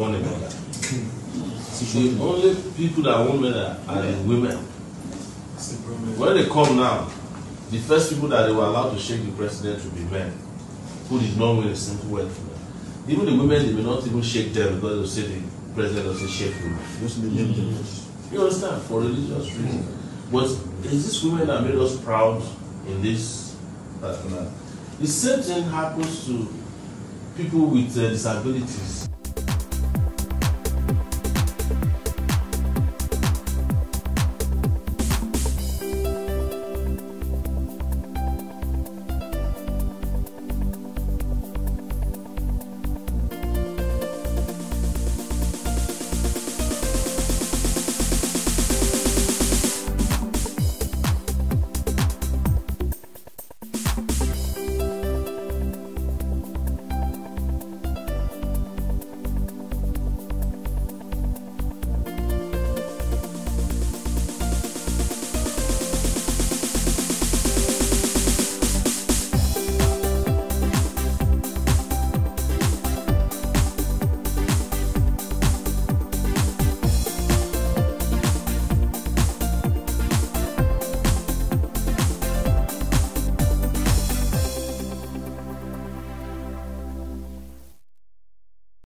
one another. the only people that won't are the women. When they come now, the first people that they were allowed to shake the president would be men who did not win a simple word for them. Even the women, they may not even shake them because they say the president doesn't shake women. You understand? For religious reasons. But is this women that made us proud in this particular. The same thing happens to people with uh, disabilities.